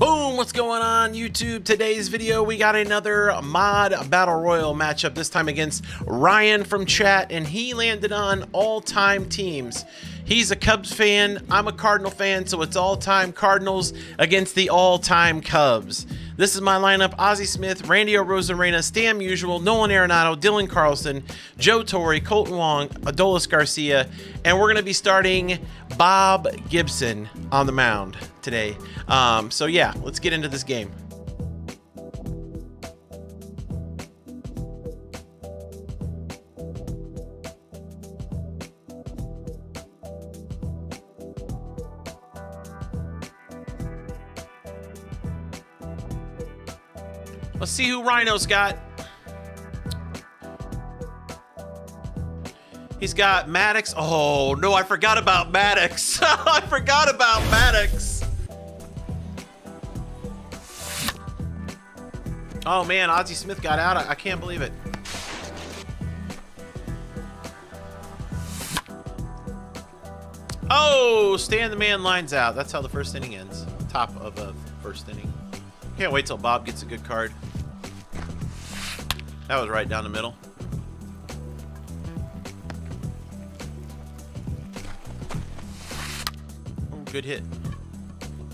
Boom, what's going on YouTube? Today's video, we got another mod battle royal matchup, this time against Ryan from chat, and he landed on all-time teams. He's a Cubs fan, I'm a Cardinal fan, so it's all-time Cardinals against the all-time Cubs. This is my lineup, Ozzie Smith, Randy Arozarena, Stan Musial, Nolan Arenado, Dylan Carlson, Joe Torre, Kolten Wong, Adolis Garcia, and we're going to be starting Bob Gibson on the mound today. Um, so yeah, let's get into this game. Let's see who Rhino's got. He's got Maddux. Oh, no, I forgot about Maddux. I forgot about Maddux. Oh, man, Ozzie Smith got out. I, I can't believe it. Oh, Stan the man lines out. That's how the first inning ends. Top of a first inning. Can't wait till Bob gets a good card. That was right down the middle. Good hit.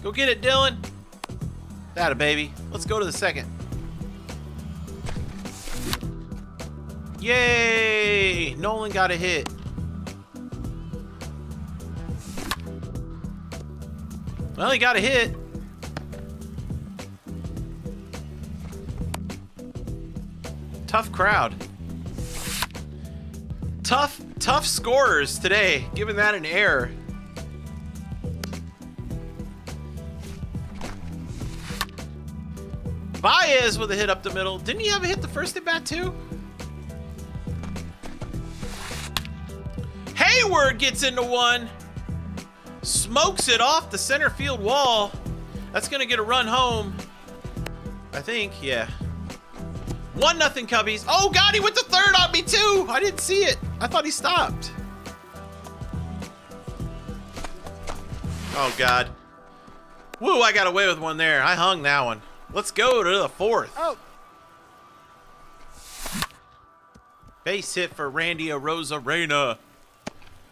Go get it, Dylan. That a baby. Let's go to the second. Yay! Nolan got a hit. Well, he got a hit. Tough crowd. Tough, tough scorers today, giving that an error. Baez with a hit up the middle. Didn't he have a hit the first at bat too? Heyward gets into one. Smokes it off the center field wall. That's going to get a run home. I think, yeah. One nothing Cubbies. Oh God, he went to third on me too. I didn't see it. I thought he stopped. Oh God. Woo, I got away with one there. I hung that one. Let's go to the fourth. Oh. Base hit for Randy Arozarena.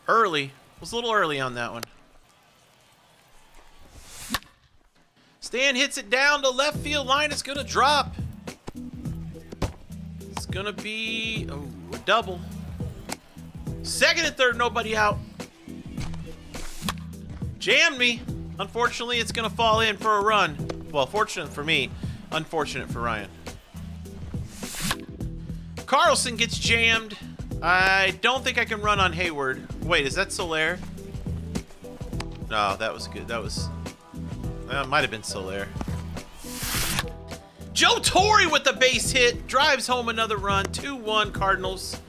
Early. Was a little early on that one. Stan hits it down to left field line. It's going to drop. To be oh, a double. Second and third, nobody out. Jammed me. Unfortunately, it's to fall in for a run. Well, fortunate for me. Unfortunate for Ryan. Carlson gets jammed. I don't think I can run on Heyward. Wait, is that Soler? No, that was good. That was... That might have been Soler. Joe Torre with the base hit. Drives home another run. 2-1 Cardinals.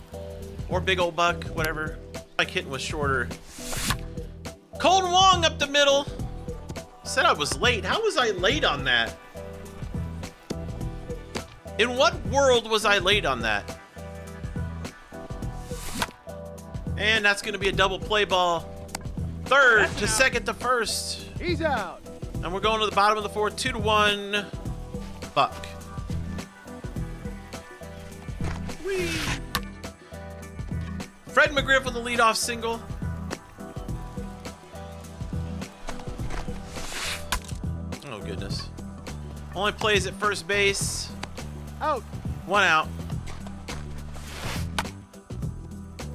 Or Big Old Buck, whatever. Like hitting was shorter. Kolten Wong up the middle. Said I was late. How was I late on that? In what world was I late on that? And that's going to be a double play ball. Third that's to out. second to first. He's out. And we're going to the bottom of the fourth. Two to one. Buck. Whee. Fred McGriff with a leadoff single. Oh, goodness. Only plays at first base. Out. One out.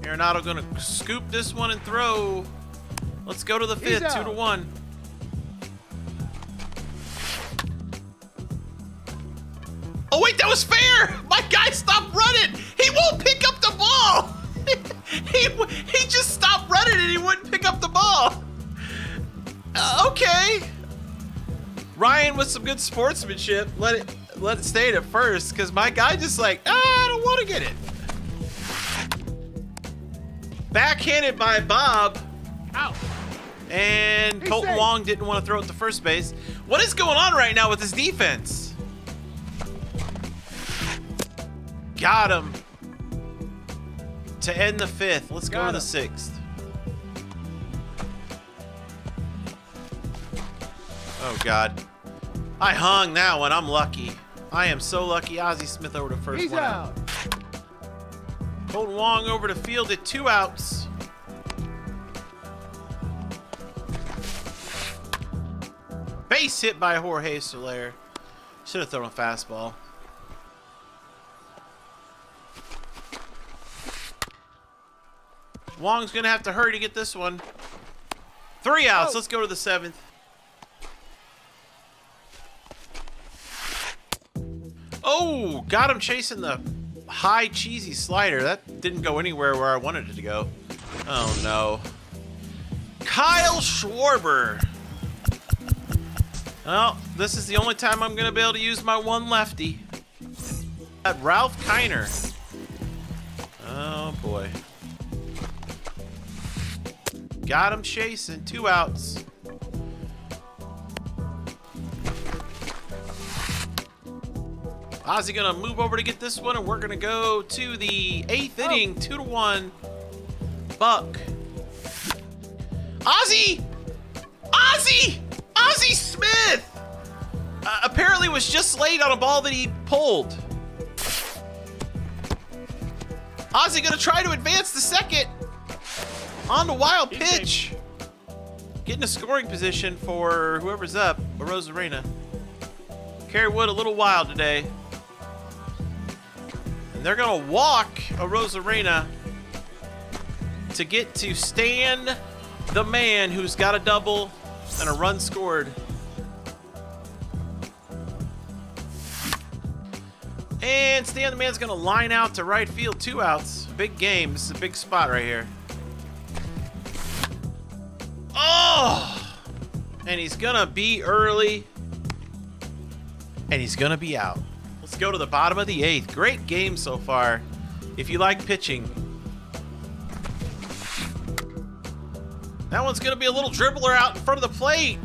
Arenado gonna scoop this one and throw. Let's go to the fifth, two to one. That was fair! My guy stopped running! He won't pick up the ball! he, he just stopped running and he wouldn't pick up the ball! Uh, okay. Ryan with some good sportsmanship, let it let it stay at first, because my guy just like, ah, I don't want to get it. Backhanded by Bob. Ow. And Kolten. Wong didn't want to throw it to first base. What is going on right now with his defense? Got him. To end the fifth. Let's Got go to the sixth. Oh, God. I hung that one. I'm lucky. I am so lucky. Ozzie Smith over to first He's one out. Kolten Wong over to field at two outs. Base hit by Jorge Soler. Should have thrown a fastball. Wong's going to have to hurry to get this one. Three outs. Oh. Let's go to the seventh. Oh, got him chasing the high cheesy slider. That didn't go anywhere where I wanted it to go. Oh no. Kyle Schwarber. Well, this is the only time I'm going to be able to use my one lefty. At Ralph Kiner. Oh boy. Got him chasing. Two outs. Ozzie gonna move over to get this one, and we're gonna go to the eighth inning, two to one. Buck. Ozzie! Ozzie! Ozzie Smith! Uh, apparently was just late on a ball that he pulled. Ozzie gonna try to advance the second on the wild pitch. Getting a scoring position for whoever's up, Rosarena. Kerry Wood a little wild today. And they're going to walk Arozarena to get to Stan, the man who's got a double and a run scored. And Stan, the man's going to line out to right field, two outs. Big game. This is a big spot right here. Oh! And he's going to be early. And he's going to be out. Let's go to the bottom of the eighth. Great game so far. If you like pitching. That one's going to be a little dribbler out in front of the plate.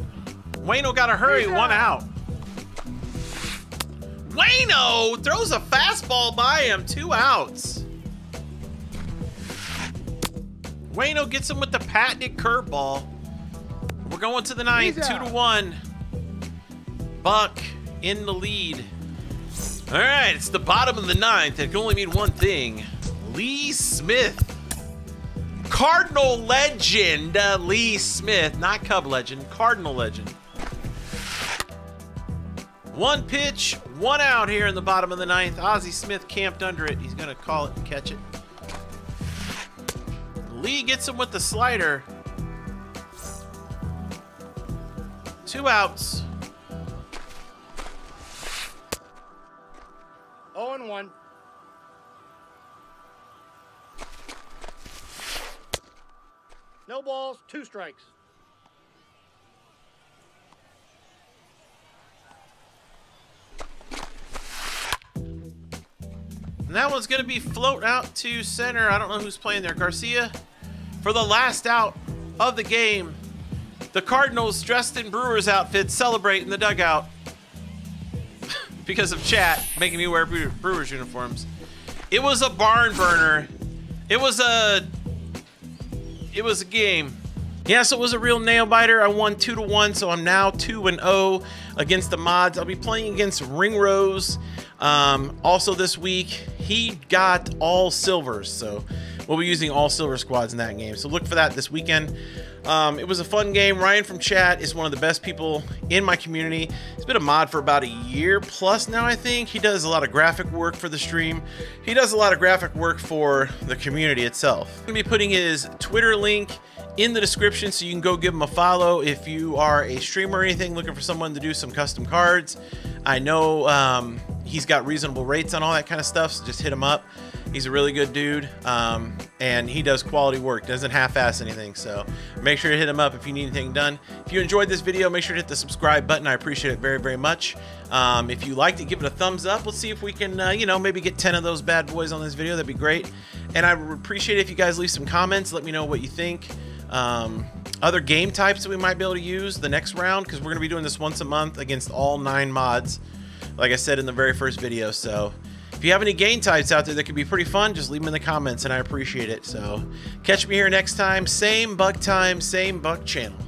Waino got to hurry. One out. Waino throws a fastball by him. Two outs. Waino gets him with the patented curveball. We're going to the ninth. Two to one. Buck in the lead. All right, it's the bottom of the ninth. It can only mean one thing. Lee Smith. Cardinal legend, uh, Lee Smith. Not Cub legend, Cardinal legend. One pitch, one out here in the bottom of the ninth. Ozzie Smith camped under it. He's going to call it and catch it. Lee gets him with the slider. Two outs. 0 and 1. No balls, two strikes. And that one's going to be float out to center. I don't know who's playing there. Garcia for the last out of the game. The Cardinals dressed in Brewers outfits celebrate in the dugout because of chat making me wear Brewers uniforms. It was a barn burner. It was a it was a game. Yes, it was a real nail biter. I won two to one, so I'm now two and zero against the mods. I'll be playing against Ring Rose. Um, also this week, he got all silvers, so we'll be using all silver squads in that game. So look for that this weekend. Um, it was a fun game. Ryan from chat is one of the best people in my community. He's been a mod for about a year plus now, I think. He does a lot of graphic work for the stream. He does a lot of graphic work for the community itself. I'm going to be putting his Twitter link in the description so you can go give him a follow if you are a streamer or anything looking for someone to do some custom cards. I know um, he's got reasonable rates on all that kind of stuff, so just hit him up. He's a really good dude, um, and he does quality work, doesn't half-ass anything. So make sure to hit him up if you need anything done. If you enjoyed this video, make sure to hit the subscribe button. I appreciate it very, very much. Um, if you liked it, give it a thumbs up. Let's see if we can, uh, you know, maybe get 10 of those bad boys on this video. That'd be great. And I would appreciate it if you guys leave some comments. Let me know what you think. Um, other game types that we might be able to use the next round because we're going to be doing this once a month against all nine mods like I said in the very first video. So you have any game types out there that could be pretty fun, just leave them in the comments and I appreciate it. So catch me here next time. Same bug time, same bug channel.